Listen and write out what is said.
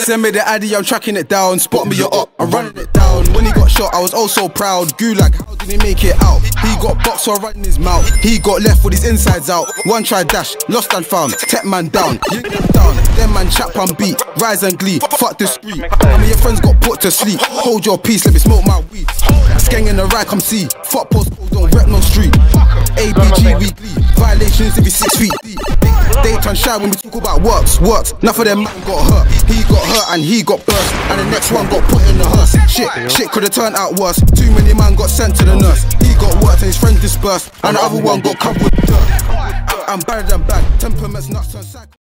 Send me the addy, I'm tracking it down. Spot me, you're up, I'm running it down. When he got shot, I was oh so proud. Gulag, how did he make it out? He got boxed for in his mouth. He got left with his insides out. One try dash, lost and found. Tech man down, down. Then man chap and beat, rise and glee. Fuck the street. How your friends got put to sleep? Hold your peace, let me smoke my weed. Skeng in the ride, come see. Fuck post, don't rep no street. ABG weekly, violations you six feet deep. Daytime shy when we talk about works, works. Enough of them man got hurt. He got hurt and he got burst. And the next one got put in the hearse. Shit, shit could have turned out worse. Too many man got sent to the nurse. He got worked and his friend dispersed. And the other one got covered with dirt. I'm better than bad. Temperaments nuts on psycho.